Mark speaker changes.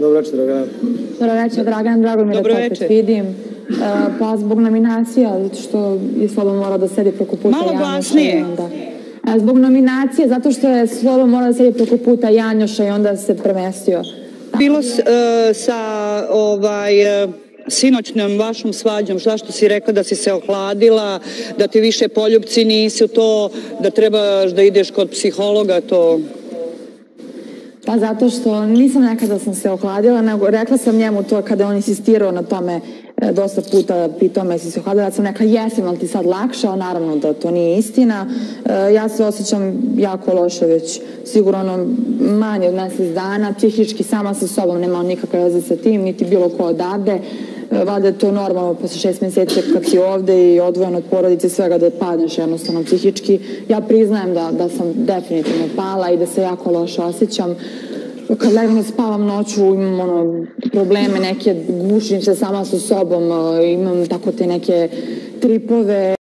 Speaker 1: Dobro večer, Dragana.
Speaker 2: Dobro večer, Dragan, drago mi je da te vidim. E, pa zbog nominacija, zato što je Slobo mora da sedi preko puta
Speaker 3: Malo
Speaker 2: Janjoša
Speaker 3: glasnije.
Speaker 2: i onda... E, zbog nominacije, zato što je Slobo mora da sedi preko puta Janjoša i onda se premestio.
Speaker 3: Bilo s- e, sa ovaj e, sinoćnom vašom svađom, zašto si rekla da si se ohladila, da ti više poljubci nisu to, da trebaš da ideš kod psihologa, to...
Speaker 2: Pa zato što nisam nekada sam se ohladila, nego rekla sam njemu to kada on insistirao na tome e, dosta puta pitao me jesi se ohladila, ja sam rekla jesam, ali ti sad lakše, a naravno da to nije istina. E, ja se osjećam jako loše već sigurno ono, manje od mesec dana, psihički sama sa sobom, nema nikakve veze sa tim, niti bilo ko odavde. Valjda je to normalno posle šest meseci kad si ovde i odvojen od porodice svega da padneš jednostavno psihički. Ja priznajem da, da sam definitivno pala i da se jako loše osjećam. Kad legam da spavam noću imam ono, probleme neke, gušim se sama sa sobom, imam tako te neke tripove